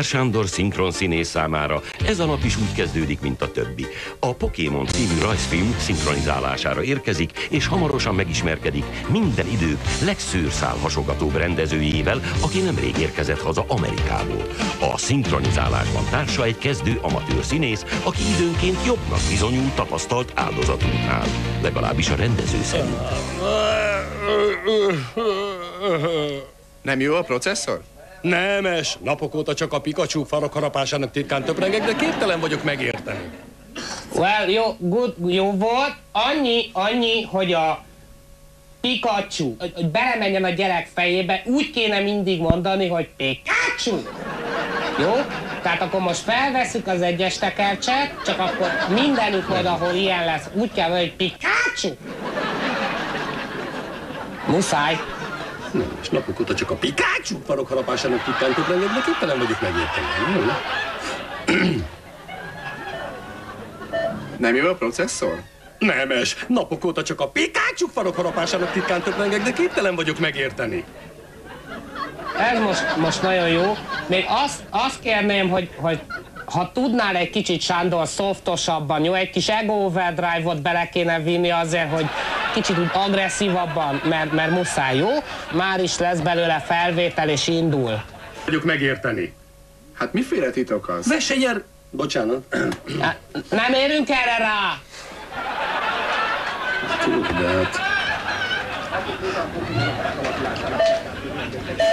Boglár Sándor szinkron színész számára ez a nap is úgy kezdődik, mint a többi. A Pokémon című rajzfilm szinkronizálására érkezik, és hamarosan megismerkedik minden idők legszőrszál hasogatóbb rendezőjével, aki nemrég érkezett haza Amerikából. A szinkronizálásban társa egy kezdő amatőr színész, aki időnként jobbnak bizonyul tapasztalt áldozatunknál. Legalábbis a rendező szerint. Nem jó a processzor? Nemes, napok óta csak a Pikachu farok harapásának titkán töprengek, de képtelen vagyok megérteni. Well, jó, good, jó volt. Annyi, annyi, hogy a Pikachu, hogy hogy belemenjen a gyerek fejébe, úgy kéne mindig mondani, hogy Pikachu. Jó? Tehát akkor most felveszük az egyes tekercset, csak akkor mindenütt majd, ahol ilyen lesz, úgy kell, hogy Pikachu. Muszáj. És napok óta csak a Pikachu farok harapásának titkán töprengek, de képtelen vagyok megérteni. Jó? Nem jó a processzor? Nemes, napok óta csak a Pikachu farok harapásának titkán töprengek, de képtelen vagyok megérteni. Ez most, most nagyon jó. Még azt, azt kérném, hogy, hogy ha tudnál egy kicsit Sándor szoftosabban, jó? Egy kis ego overdrive-ot bele kéne vinni azért, hogy kicsit úgy agresszívabban, mert, mert muszáj, jó? Már is lesz belőle felvétel és indul. Vagyok megérteni. Hát miféle titok az? Vesenyer... Bocsánat. Hát, Nem érünk erre rá! De hát...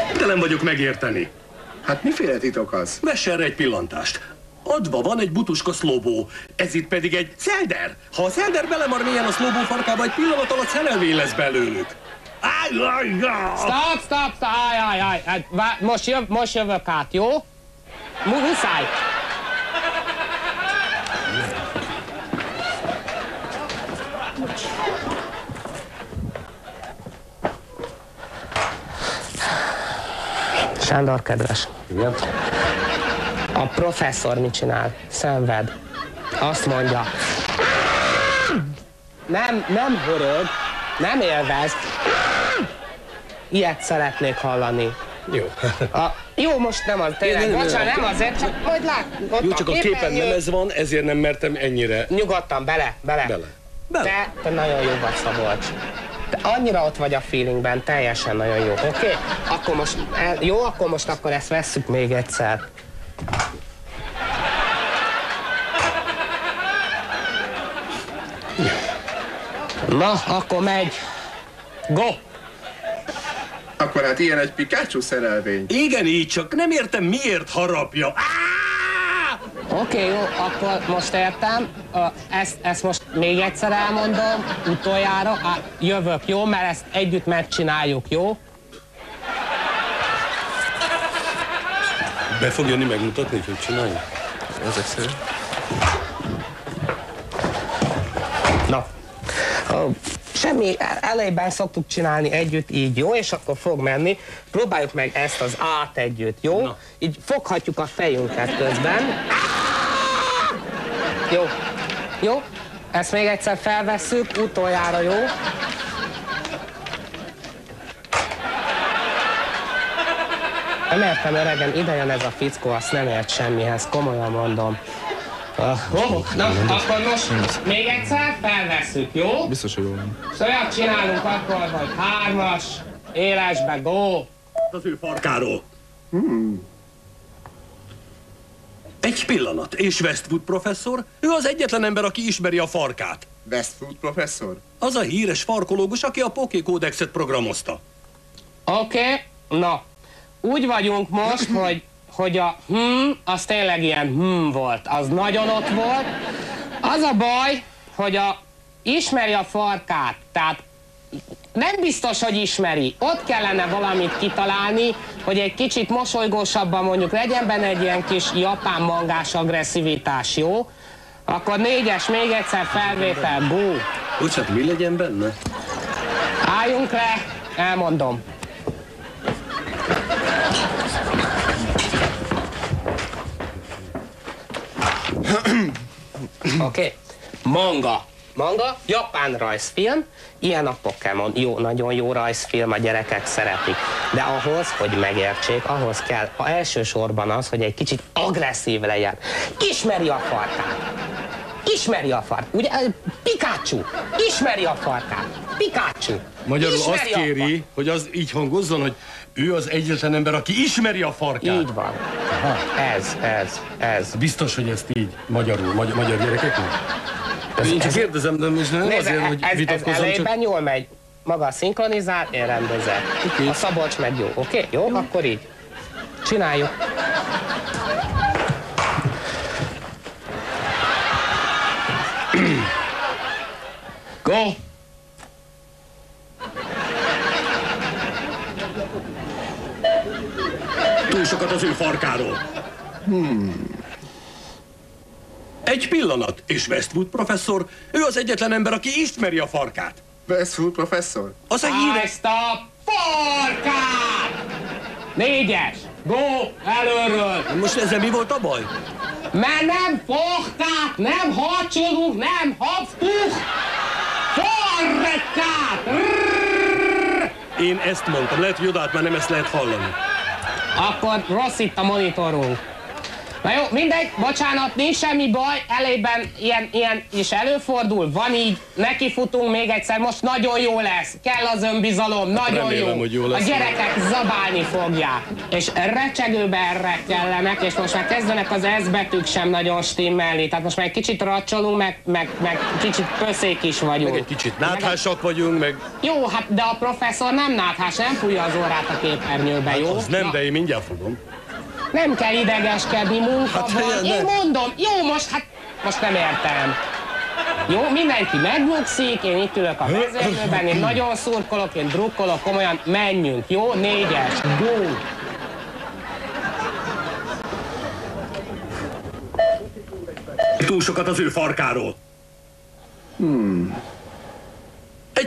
Képtelen vagyok megérteni. Hát miféle titok az? Vess erre egy pillantást. Adva van egy butuska szlóbó, ez itt pedig egy szelder. Ha a szelder belemar mélyen a szlóbó farkába, egy pillanat alatt szelelvény lesz belőlük. Áj, áj, áj. Stop, stop, stop, áj, áj, áj. Hát, vá- most, jöv, most jövök át, jó? Mu- Muszáj. Sándor kedves, Igen? A professzor mit csinál? Szenved. Azt mondja. Nem, nem hörög, nem élvez. Ilyet szeretnék hallani. Jó. A, jó, most nem az, tényleg, Nem, nem, nem, nem. nem azért, csak majd lát. Jó, csak a képen nem ez van, ezért nem mertem ennyire Nyugodtan, bele, bele. bele. Bele. Te, te nagyon jó vagy, Szabolcs. Te annyira ott vagy a feelingben, teljesen nagyon jó. Oké? Okay? Akkor most, jó, akkor most akkor ezt vesszük még egyszer. Na, akkor megy. Go! Akkor hát ilyen egy Pikachu szerelvény. Igen, így csak nem értem miért harapja. Oké, okay, jó, akkor most értem. Ezt, ezt most még egyszer elmondom, utoljára. Á, jövök, jó? Mert ezt együtt megcsináljuk, jó? Be fog jönni megmutatni, hogy csinálja? Ezek szerint. Semmi, el- elejében szoktuk csinálni együtt, így jó, és akkor fog menni. Próbáljuk meg ezt az át együtt, jó? Na. Így foghatjuk a fejünket közben. Jó. Jó? Ezt még egyszer felvesszük, utoljára, jó? Nem értem, öregem, ide jön ez a fickó, azt nem ért semmihez, komolyan mondom. Oh, na, akkor most még egyszer felvesszük, jó? Biztos, hogy jó van. És olyat csinálunk akkor, hogy hármas, élesbe, go! Az ő farkáról. Hmm. Egy pillanat, és Westwood professzor, ő az egyetlen ember, aki ismeri a farkát. Westfood professzor? Az a híres farkológus, aki a Poké Kódexet programozta. Oké, okay. na, úgy vagyunk most, hogy, hogy a hm, az tényleg ilyen hm volt, az nagyon ott volt. Az a baj, hogy a ismeri a farkát, tehát nem biztos, hogy ismeri. Ott kellene valamit kitalálni, hogy egy kicsit mosolygósabban mondjuk legyen benne egy ilyen kis japán mangás agresszivitás, jó? Akkor négyes, még egyszer felvétel, bú. Bocsánat, mi legyen benne? Álljunk le, elmondom. Oké. Okay. Manga. manga, japán rajzfilm, ilyen a Pokémon. Jó, nagyon jó rajzfilm, a gyerekek szeretik. De ahhoz, hogy megértsék, ahhoz kell a elsősorban az, hogy egy kicsit agresszív legyen. Ismeri a farkát. Ismeri a farkát. Ugye, Pikachu. Ismeri a farkát. Pikachu. Magyarul Ismeri azt kéri, hogy az így hangozzon, hogy ő az egyetlen ember, aki ismeri a farkát. Így van. Ez, ez, ez. Biztos, hogy ezt így magyarul, magyar, magyar gyerekeknek? Én csak kérdezem, de most nem Nézd, azért, hogy ez, ez vitatkozzam, elejében csak... jól megy. Maga szinkronizál, én rendezek. Oké. A Szabolcs meg jó, oké? Jó? Akkor így. Csináljuk. Go! Túl sokat az ő farkáról. Hmm. Egy pillanat, és Westwood professzor, ő az egyetlen ember, aki ismeri a farkát. Westwood professzor? Az a híres... Ezt a farkát! Négyes! Go! Előről! Most ezzel mi volt a baj? Mert nem fogták, nem hacsolunk, nem haptuk! Farkát! Én ezt mondtam, lehet, hogy odát már nem ezt lehet hallani. Akkor rossz itt a monitorunk. Na jó, mindegy, bocsánat, nincs semmi baj, elében ilyen, ilyen is előfordul, van így, nekifutunk még egyszer, most nagyon jó lesz, kell az önbizalom, nagyon Remélem, jó. hogy jó lesz. A gyerekek zabálni fogják, és recsegőbe erre kellenek, és most már kezdenek az S betűk sem nagyon stimmelni, tehát most már egy kicsit racsolunk, meg, meg, meg kicsit pöszék is vagyunk. Meg egy kicsit náthásak vagyunk, meg Jó, hát de a professzor nem náthás, nem fújja az órát a képernyőbe, jó? az nem, Na, de én mindjárt fogom. Nem kell idegeskedni, munka Hát, Én ne. mondom, jó, most hát, most nem értem. Jó, mindenki megnyugszik, én itt ülök a vezérlőben, én nagyon szurkolok, én drukkolok, komolyan, menjünk, jó? Négyes, go! Túl sokat az ő farkáról. Hmm.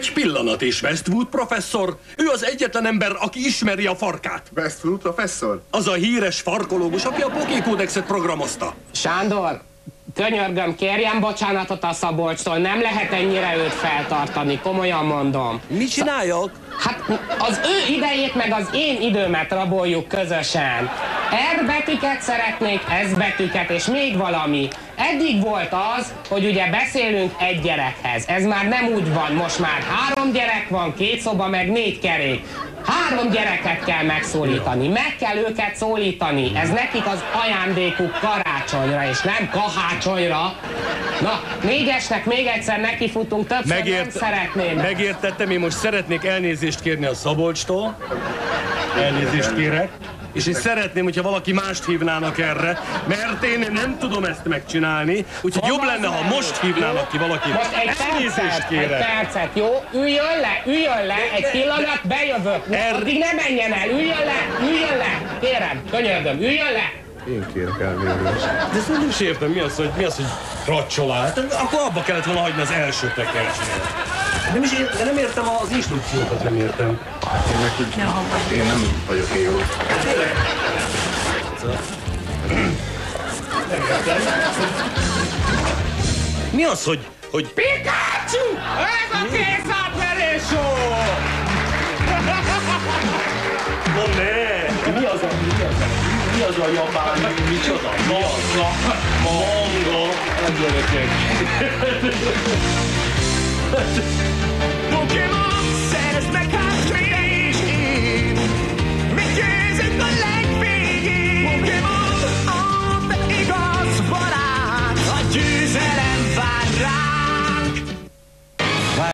Egy pillanat, és Westwood professzor, ő az egyetlen ember, aki ismeri a farkát. Westwood professzor? Az a híres farkológus, aki a Poké Kódexet programozta. Sándor, könyörgöm, kérjen bocsánatot a Szabolcstól, nem lehet ennyire őt feltartani, komolyan mondom. Mit csináljak? Hát az ő idejét meg az én időmet raboljuk közösen. R betűket szeretnék, S betűket, és még valami. Eddig volt az, hogy ugye beszélünk egy gyerekhez. Ez már nem úgy van, most már három gyerek van, két szoba, meg négy kerék. Három gyereket kell megszólítani, meg kell őket szólítani. Ez nekik az ajándékuk karácsonyra, és nem kahácsonyra. Na, négyesnek még egyszer nekifutunk, többször Megért, nem szeretném. megértettem, én most szeretnék elnézést kérni a Szabolcstól. Elnézést kérek. És én szeretném, hogyha valaki mást hívnának erre, mert én nem tudom ezt megcsinálni, úgyhogy jobb lenne, ha most hívnának ki valaki. Most egy Elnézést percet, egy percet, jó? Üljön le, üljön le, egy pillanat, bejövök. Er- Addig ne menjen el, üljön le, üljön le. Kérem, könyörgöm, üljön le. Én kérek elnézést. De ezt nem is értem, mi az, hogy, mi az, hogy racsolál. Hát Akkor abba kellett volna hagyni az első tekercsénet. Nem is ér, de nem értem az instrukciókat, nem értem. Én meg úgy, én nem vagyok jó. Mi az, hogy, hogy Pikachu! Ez a készátverés show! No ne! Mi az a, mi az a, mi az a japán, mi, micsoda? Mi az a manga? Hát gyerekek.